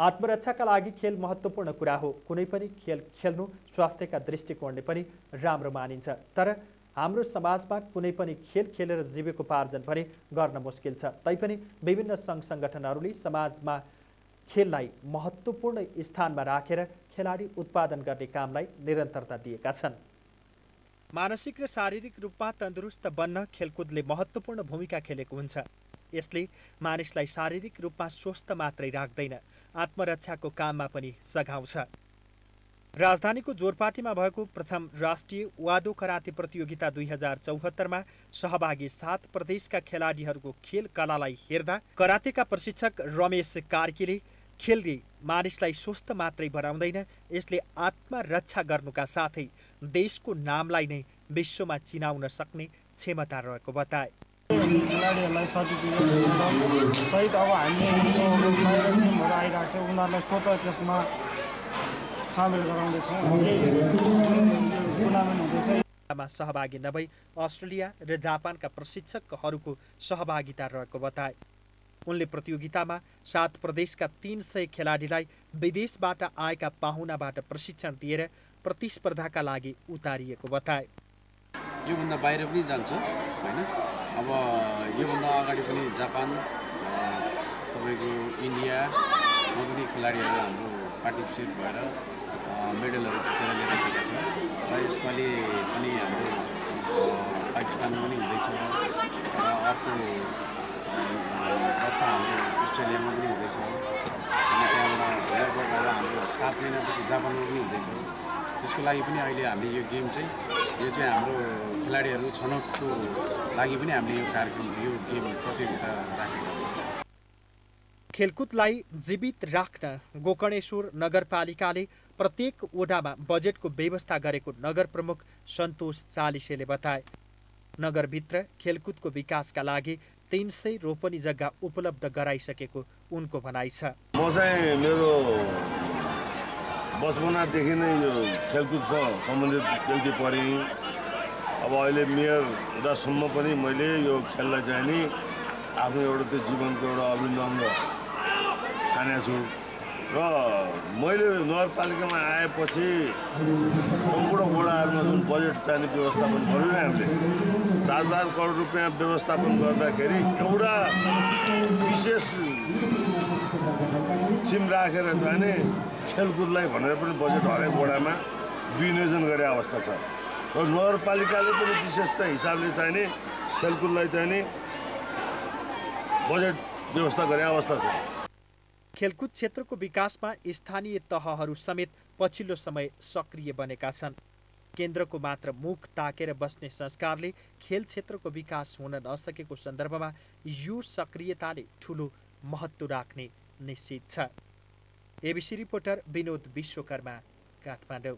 आत्मरक्षाका लागि खेल महत्त्वपूर्ण कुरा हो। कुनै पनि खेल खेल्नु स्वास्थ्यका दृष्टिकोणले पनि राम्रो मानिन्छ। तर हाम्रो समाजमा कुनै पनि खेल खेलेर जीविकोपार्जन पनि गर्न मुस्किल छ। तैपनि विभिन्न सङ्घ सङ्गठनहरूले समाजमा खेललाई महत्त्वपूर्ण स्थानमा राखेर खेलाडी उत्पादन गर्ने कामलाई निरन्तरता दिएका छन्। मानसिक र शारीरिक रूपमा तन्दुरुस्त बन्न खेलकुदले महत्त्वपूर्ण भूमिका खेलेको हुन्छ। यसले मानिसलाई शारीरिक रूपमा स्वस्थ मात्रै राख्दैन आत्मरक्षाको काममा पनि सघाउँछ। राजधानीको जोरपाटीमा भएको प्रथम राष्ट्रिय वादो कराते प्रतियोगिता दुई हजार चौहत्तरमा सहभागी सात प्रदेशका खेलाडीहरूको खेल कलालाई हेर्दा करातेका प्रशिक्षक रमेश कार्कीले खेलले मानिसलाई स्वस्थ मात्रै बनाउँदैन यसले आत्मरक्षा गर्नुका साथै देशको नामलाई नै विश्वमा चिनाउन सक्ने क्षमता रहेको बताए। खेलाडीहरूलाई सर्टिफिकेट सहित अब हामीले यो बाहिर टिमहरू आइरहेको छ उनीहरूलाई स्वतः त्यसमा सामेल गराउँदैछौँ। टुर्नामेन्ट हुँदैछ मा सहभागी नभई अस्ट्रेलिया र जापानका प्रशिक्षकहरूको सहभागिता रहेको बताए। उनले प्रतियोगितामा सात प्रदेशका तिन सय खेलाडीलाई विदेशबाट आएका पाहुनाबाट प्रशिक्षण दिएर प्रतिस्पर्धाका लागि उतारिएको बताए। योभन्दा बाहिर पनि जान्छ होइन? अब योभन्दा अगाडि पनि जापान तपाईँको इन्डियामा पनि खेलाडीहरू हाम्रो पार्टिसिपेट भएर मेडलहरू जितेर ल्याएर आइसकेका छ र यसपालि पनि हाम्रो पाकिस्तानमा पनि हुँदैछ। र अर्को वर्ष हाम्रो अस्ट्रेलियामा पनि हुँदैछ। अनि त्यहाँबाट लगभग हाम्रो सात महिनापछि जापानमा पनि हुँदैछ। त्यसको लागि पनि अहिले हामीले यो गेम चाहिँ यो चाहिँ हाम्रो खेलाडीहरू छनौटको लागि पनि हामीले यो कार्यक्रम यो गेम प्रतियोगिता राखेको खेलकुदलाई जीवित राख्न गोकर्णेश्वर नगरपालिकाले प्रत्येक वडामा बजेटको व्यवस्था गरेको नगर प्रमुख सन्तोष चालिसेले बताए। नगरभित्र खेलकुदको विकासका लागि तिन सय रोपनी जग्गा उपलब्ध गराइसकेको उनको भनाइ छ। म चाहिँ मेरो बचपनादेखि नै यो खेलकुदसँग सम्बन्धित व्यक्ति परेँ अब अहिले मेयर हुँदासम्म पनि मैले यो खेललाई चाहिँ नि आफ्नो एउटा त्यो जीवनको एउटा अभिन्न अङ्ग ठानेको छु। र मैले नगरपालिकामा आएपछि सम्पूर्ण वडाहरूमा जुन बजेट चाहिने व्यवस्थापन गऱ्यौँ हामीले चार चार करोड रुपियाँ व्यवस्थापन गर्दाखेरि एउटा विशेष सिम राखेर चाहिँ नि खेलकुदलाई भनेर पनि बजेट हरेक वडामा विनियोजन गरे अवस्था छ। र नगरपालिकाले पनि विशेष हिसाबले चाहिँ नि खेलकुदलाई चाहिँ नि बजेट व्यवस्था गरे अवस्था छ। खेलकुद क्षेत्रको विकासमा स्थानीय तहहरू समेत पछिल्लो समय सक्रिय बनेका छन्। केन्द्रको मात्र मुख ताकेर बस्ने संस्कारले खेल क्षेत्रको विकास हुन नसकेको सन्दर्भमा यो सक्रियताले ठुलो महत्त्व राख्ने निश्चित छ। ABC reporter Vinod Vishwakarma Kathmandu.